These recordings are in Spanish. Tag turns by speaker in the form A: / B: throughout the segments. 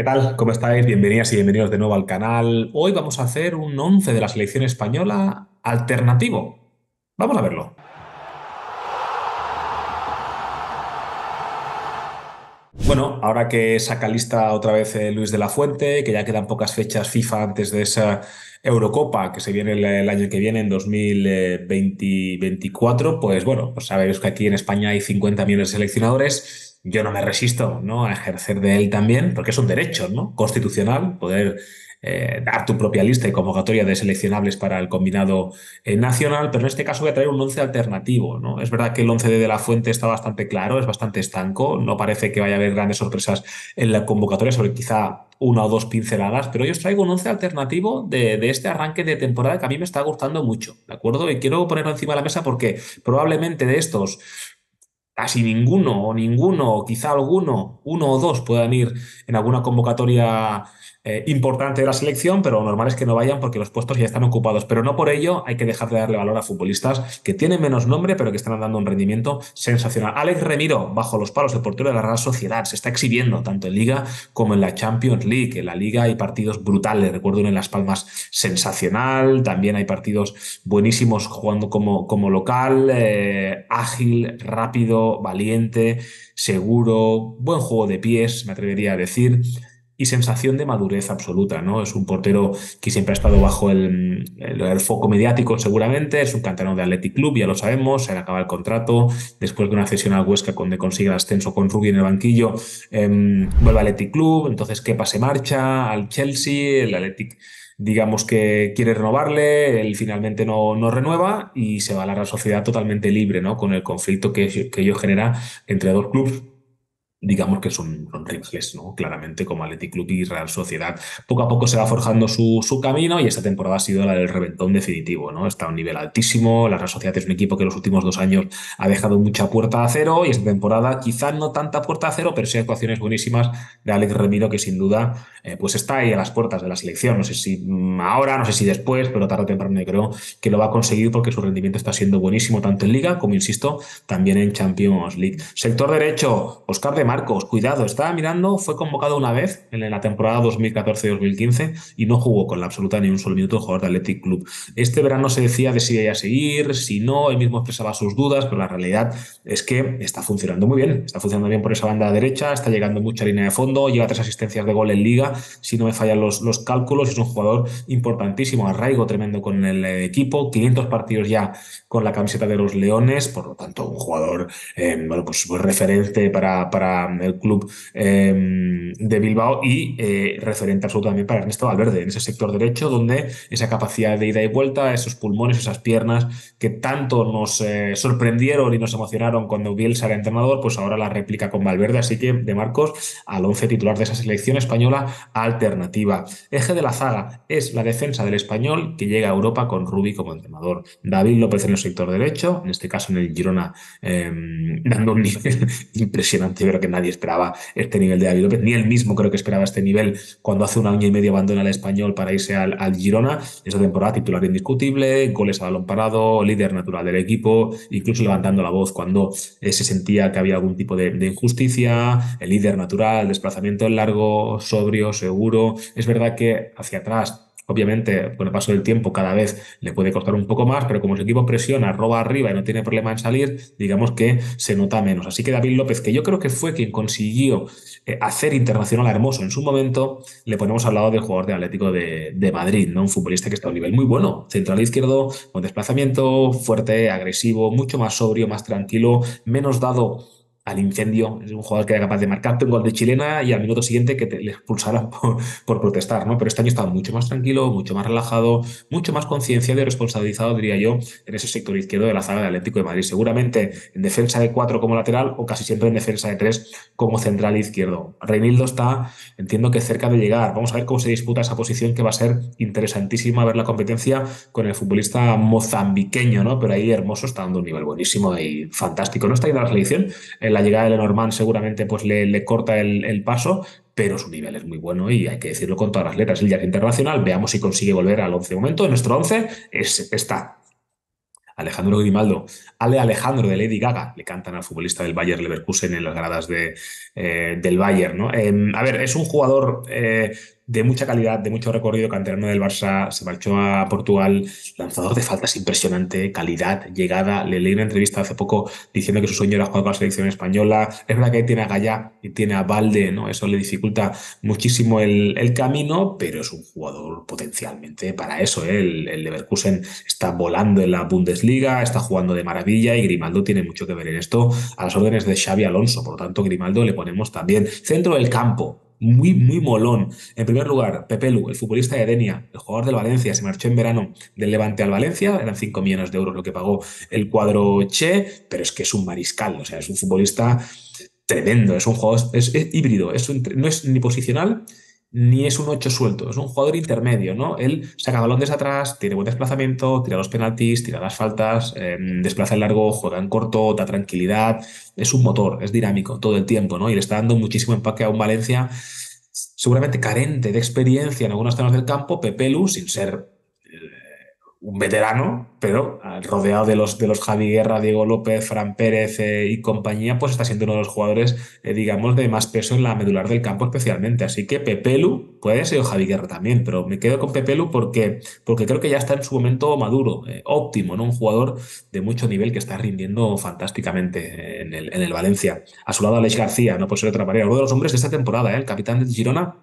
A: ¿Qué tal? ¿Cómo estáis? Bienvenidas y bienvenidos de nuevo al canal. Hoy vamos a hacer un 11 de la selección española alternativo. Vamos a verlo. Bueno, ahora que saca lista otra vez eh, Luis de la Fuente, que ya quedan pocas fechas FIFA antes de esa Eurocopa que se viene el, año que viene, en 2024, pues bueno, pues sabéis que aquí en España hay 50 millones de seleccionadores yo no me resisto ¿no? a ejercer de él también, porque es un derecho ¿no? constitucional poder eh, dar tu propia lista y convocatoria de seleccionables para el combinado eh, nacional, pero en este caso voy a traer un once alternativo. ¿no? Es verdad que el once de, de la Fuente está bastante claro, es bastante estanco, no parece que vaya a haber grandes sorpresas en la convocatoria, sobre quizá una o dos pinceladas, pero yo os traigo un once alternativo de, de, este arranque de temporada que a mí me está gustando mucho, ¿de acuerdo? Y quiero ponerlo encima de la mesa porque probablemente de estos casi ninguno o ninguno, o quizá alguno, uno o dos puedan ir en alguna convocatoria eh, importante de la selección, pero lo normal es que no vayan porque los puestos ya están ocupados. Pero no por ello hay que dejar de darle valor a futbolistas que tienen menos nombre, pero que están dando un rendimiento sensacional. Alex Remiro, bajo los palos, el portero de la Real Sociedad, se está exhibiendo tanto en Liga como en la Champions League. En la Liga hay partidos brutales, recuerdo en Las Palmas sensacional, también hay partidos buenísimos jugando como, como local, eh, ágil, rápido, valiente, seguro, buen juego de pies, me atrevería a decir y sensación de madurez absoluta, ¿no? Es un portero que siempre ha estado bajo el, foco mediático, seguramente, es un canterano de Athletic Club, ya lo sabemos, se le acaba el contrato, después de una cesión al Huesca donde consigue el ascenso con Rubi en el banquillo, em, vuelve al Athletic Club, entonces Kepa se marcha al Chelsea, el Athletic digamos que quiere renovarle, él finalmente no, no renueva y se va a la Sociedad totalmente libre, ¿no? Con el conflicto que, que ello genera entre dos clubes digamos que son, son rivales, ¿no? Claramente, como Athletic Club y Real Sociedad. Poco a poco se va forjando su, su, camino y esta temporada ha sido la del reventón definitivo, ¿no? Está a un nivel altísimo, la Real Sociedad es un equipo que en los últimos dos años ha dejado mucha puerta a cero y esta temporada quizá no tanta puerta a cero, pero sí actuaciones buenísimas de Alex Remiro que sin duda eh, pues está ahí a las puertas de la selección. No sé si mm, ahora, no sé si después, pero tarde o temprano creo que lo va a conseguir porque su rendimiento está siendo buenísimo tanto en Liga como, insisto, también en Champions League. Sector derecho, Oscar de Marcos, cuidado, estaba mirando, fue convocado una vez en la temporada 2014-2015 y no jugó con la absoluta ni un solo minuto el jugador de Athletic Club. Este verano se decía de si iba a seguir, si no, él mismo expresaba sus dudas, pero la realidad es que está funcionando muy bien, está funcionando bien por esa banda derecha, está llegando mucha línea de fondo, lleva tres asistencias de gol en liga, si no me fallan los, los cálculos, es un jugador importantísimo, arraigo tremendo con el equipo, 500 partidos ya con la camiseta de los Leones, por lo tanto un jugador eh, bueno, pues, pues, referente para, para el club eh, de Bilbao y eh, referente absolutamente para Ernesto Valverde, en ese sector derecho donde esa capacidad de ida y vuelta, esos pulmones, esas piernas que tanto nos eh, sorprendieron y nos emocionaron cuando Bielsa era entrenador, pues ahora la réplica con Valverde, así que de Marcos al once titular de esa selección española alternativa. Eje de la zaga es la defensa del español que llega a Europa con Rubi como entrenador. David López en el sector derecho, en este caso en el Girona, dando un nivel impresionante, pero que nadie esperaba este nivel de David López, ni él mismo creo que esperaba este nivel cuando hace un año y medio abandona el español para irse al, al Girona. Esa temporada titular indiscutible, goles a balón parado, líder natural del equipo, incluso levantando la voz cuando eh, se sentía que había algún tipo de, de injusticia, el líder natural, desplazamiento largo, sobrio, seguro. Es verdad que hacia atrás Obviamente, con el paso del tiempo, cada vez le puede costar un poco más, pero como su equipo presiona, roba arriba y no tiene problema en salir, digamos que se nota menos. Así que David López, que yo creo que fue quien consiguió eh, hacer internacional Hermoso en su momento, le ponemos al lado del jugador de Atlético de, de Madrid, ¿no? Un futbolista que está a un nivel muy bueno. Central izquierdo, con desplazamiento fuerte, agresivo, mucho más sobrio, más tranquilo, menos dado al incendio. Es un jugador que era capaz de marcarte un gol de chilena y al minuto siguiente que te, le expulsaran por, por, protestar, ¿no? Pero este año estaba mucho más tranquilo, mucho más relajado, mucho más concienciado y responsabilizado, diría yo, en ese sector izquierdo de la zaga de Atlético de Madrid. Seguramente en defensa de cuatro como lateral o casi siempre en defensa de tres como central izquierdo. Reinildo está, entiendo que cerca de llegar. Vamos a ver cómo se disputa esa posición que va a ser interesantísima ver la competencia con el futbolista mozambiqueño, ¿no? Pero ahí Hermoso está dando un nivel buenísimo y fantástico. No está yendo a la selección en la la llegada de Lenormand seguramente pues le, corta el, paso, pero su nivel es muy bueno y hay que decirlo con todas las letras. El día internacional, veamos si consigue volver al 11 momento. En nuestro 11 es, está Alejandro Grimaldo, Ale Alejandro de Lady Gaga, le cantan al futbolista del Bayern Leverkusen en las gradas eh, del Bayern. ¿no? Em, a ver, es un jugador eh, de mucha calidad, de mucho recorrido, canterano del Barça, se marchó a Portugal, lanzador de faltas impresionante, calidad, llegada. Le leí una entrevista hace poco diciendo que su sueño era jugar con la selección española. Es verdad que tiene a Gaya y tiene a Valde, ¿no? Eso le dificulta muchísimo el, camino, pero es un jugador potencialmente para eso. ¿eh? El, el, Leverkusen está volando en la Bundesliga, está jugando de maravilla y Grimaldo tiene mucho que ver en esto a las órdenes de Xavi Alonso. Por lo tanto, Grimaldo le ponemos también centro del campo muy, muy molón. En primer lugar, Pepelu, el futbolista de Denia, el jugador del Valencia, se marchó en verano del Levante al Valencia, eran 5 millones de euros lo que pagó el cuadro Che, pero es que es un mariscal, o sea, es un futbolista tremendo, es un jugador, es, híbrido, es no es ni posicional ni es un 8 suelto, es un jugador intermedio, ¿no? Él saca balón desde atrás, tiene buen desplazamiento, tira los penaltis, tira las faltas, em, desplaza el largo, juega en corto, da tranquilidad, es un motor, es dinámico todo el tiempo, ¿no? Y le está dando muchísimo empaque a un Valencia seguramente carente de experiencia en algunas zonas del campo, Pepelu, sin ser un veterano, pero rodeado de los, de los Javi Guerra, Diego López, Fran Pérez eh, y compañía, pues está siendo uno de los jugadores, eh, digamos, de más peso en la medular del campo especialmente. Así que Pepelu, puede ser Javi Guerra también, pero me quedo con Pepelu porque, porque creo que ya está en su momento maduro, eh, óptimo, ¿no? Un jugador de mucho nivel que está rindiendo fantásticamente en el, en el Valencia. A su lado Alex García, no puede ser de otra manera, uno de los hombres de esta temporada, el capitán de Girona.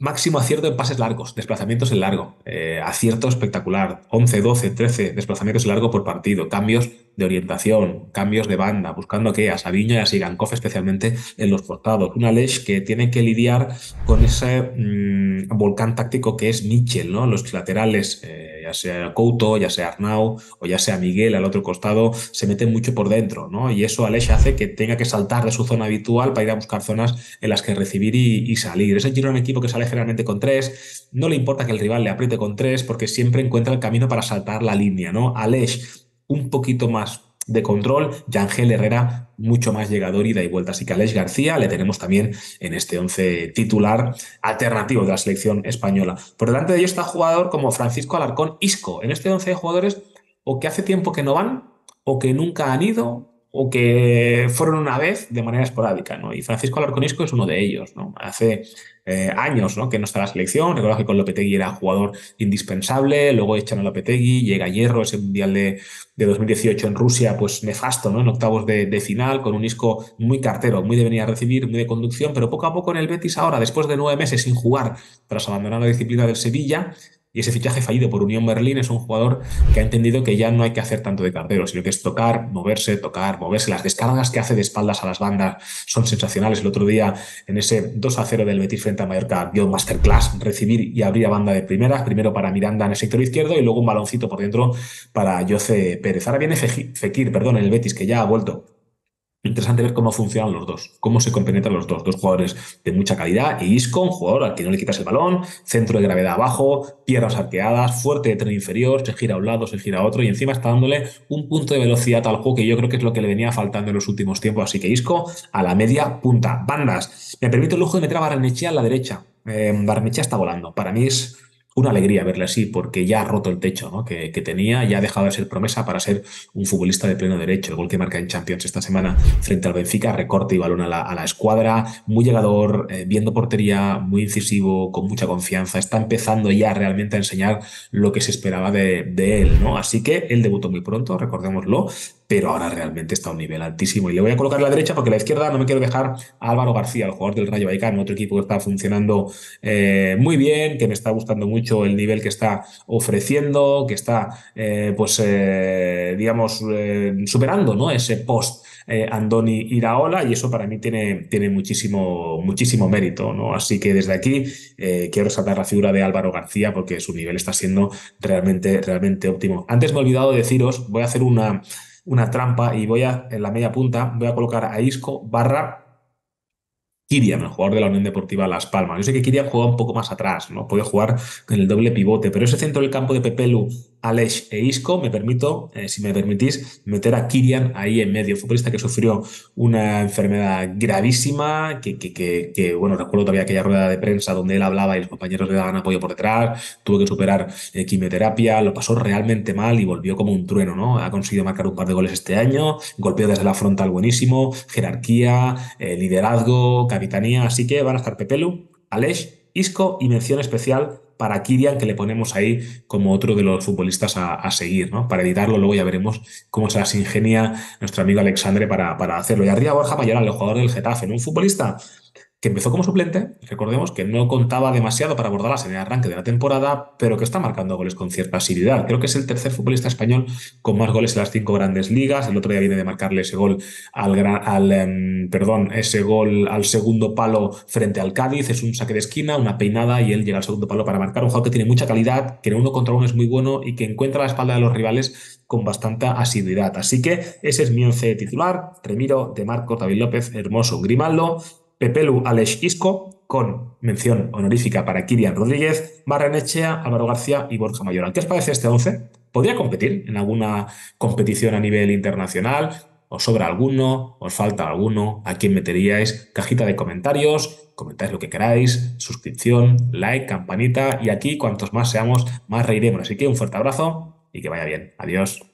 A: Máximo acierto en pases largos, desplazamientos en largo, eh, acierto espectacular, 11, 12, 13 desplazamientos en largo por partido, cambios de orientación, cambios de banda, buscando que a Sabiño y a Sigankov especialmente en los costados. Una Lesh que tiene que lidiar con ese mm, volcán táctico que es Mitchell, ¿no? Los laterales, eh, ya sea Couto, ya sea Arnau o ya sea Miguel al otro costado, se meten mucho por dentro, ¿no? Y eso a Lesh hace que tenga que saltar de su zona habitual para ir a buscar zonas en las que recibir y, salir. Ese giro un equipo que sale generalmente con tres, no le importa que el rival le apriete con tres porque siempre encuentra el camino para saltar la línea, ¿no? Lesh un poquito más de control, Yangel Herrera mucho más llegador ida y vuelta. Así que Alex García le tenemos también en este once titular alternativo de la selección española. Por delante de ello está jugador como Francisco Alarcón Isco. En este once de jugadores o que hace tiempo que no van o que nunca han ido o que fueron una vez de manera esporádica, ¿no? Y Francisco Alarcón Isco es uno de ellos, ¿no? Hace eh, años ¿no? que no está la selección. Recuerdo que con Lopetegui era jugador indispensable, luego echan a Lopetegui, llega Hierro, ese mundial de, de 2018 en Rusia, pues nefasto, ¿no? en octavos de, de, final, con un Isco muy cartero, muy de venir a recibir, muy de conducción, pero poco a poco en el Betis ahora, después de nueve meses sin jugar, tras abandonar la disciplina del Sevilla, y ese fichaje fallido por Unión Berlín es un jugador que ha entendido que ya no hay que hacer tanto de cartero, sino que es tocar, moverse, tocar, moverse. Las descargas que hace de espaldas a las bandas son sensacionales. El otro día, en ese 2 a 0 del Betis frente a Mallorca, dio masterclass, recibir y abrir a banda de primeras. Primero para Miranda en el sector izquierdo y luego un baloncito por dentro para Jose Pérez. Ahora viene Fekir, perdón, en el Betis, que ya ha vuelto Interesante ver cómo funcionan los dos, cómo se compenetran los dos, dos jugadores de mucha calidad. Y Isco, un jugador al que no le quitas el balón, centro de gravedad abajo, piernas arqueadas, fuerte de tren inferior, se gira a un lado, se gira a otro y encima está dándole un punto de velocidad al juego que yo creo que es lo que le venía faltando en los últimos tiempos. Así que Isco a la media punta. Bandas. Me permito el lujo de meter a Barnechea a la derecha. Eh, está volando. Para mí es una alegría verle así, porque ya ha roto el techo que, tenía, ya ha dejado de ser promesa para ser un futbolista de pleno derecho. El gol que marca en Champions esta semana frente al Benfica, recorte y balón a la, escuadra, muy llegador, eh, viendo portería, muy incisivo, con mucha confianza. Está empezando ya realmente a enseñar lo que se esperaba de, de él. ¿no? Así que él debutó muy pronto, recordémoslo, pero ahora realmente está a un nivel altísimo. Y le voy a colocar la derecha porque la izquierda no me quiero dejar a Álvaro García, el jugador del Rayo Vallecano, otro equipo que está funcionando eh, muy bien, que me está gustando mucho el nivel que está ofreciendo, que está, eh, pues, eh, digamos, superando ¿no? ese post. Andoni Iraola y eso para mí tiene, tiene muchísimo, muchísimo mérito. ¿no? Así que desde aquí quiero resaltar la figura de Álvaro García porque su nivel está siendo realmente, realmente óptimo. Antes me he olvidado de deciros, voy a hacer una, una trampa y voy a, en la media punta, voy a colocar a Isco barra Kirian, el jugador de la Unión Deportiva Las Palmas. Yo sé que Kirian juega un poco más atrás, ¿no? Puede jugar con el doble pivote, pero ese centro del campo de Pepelu Aleix e Isco, me permito, eh, si me permitís, meter a Kirian ahí en medio, futbolista que sufrió una enfermedad gravísima, que, que, bueno, recuerdo todavía aquella rueda de prensa donde él hablaba y los compañeros le daban apoyo por detrás, tuvo que superar eh, quimioterapia, lo pasó realmente mal y volvió como un trueno, ¿no? Ha conseguido marcar un par de goles este año, golpeo desde la frontal buenísimo, jerarquía, eh, liderazgo, capitanía, así que van a estar Pepelu, Aleix, Isco y mención especial para Kirian, que le ponemos ahí como otro de los futbolistas a, seguir, ¿no? Para editarlo, luego ya veremos cómo se las ingenia nuestro amigo Alexandre para, para hacerlo. Y arriba Borja Mayoral, el jugador del Getafe, ¿no? Un futbolista que empezó como suplente, recordemos que no contaba demasiado para abordarlas en el arranque de la temporada, pero que está marcando goles con cierta asiduidad. Creo que es el tercer futbolista español con más goles en las cinco grandes ligas. El otro día viene de marcarle ese gol al, al em, perdón, ese gol al segundo palo frente al Cádiz. Es un saque de esquina, una peinada y él llega al segundo palo para marcar. Un jugador que tiene mucha calidad, que en uno contra uno es muy bueno y que encuentra la espalda de los rivales con bastante asiduidad. Así que ese es mi once titular. Tremiro, De Marco, David López, Hermoso, Grimaldo, Pepelu Alex Isco, con mención honorífica para Kirian Rodríguez, Barrenechea, Álvaro García y Borja Mayoral. ¿Qué os parece este 11? ¿Podría competir en alguna competición a nivel internacional? ¿Os sobra alguno? ¿Os falta alguno? ¿A quién meteríais? Cajita de comentarios, comentáis lo que queráis, suscripción, like, campanita y aquí cuantos más seamos, más reiremos. Así que un fuerte abrazo y que vaya bien. Adiós.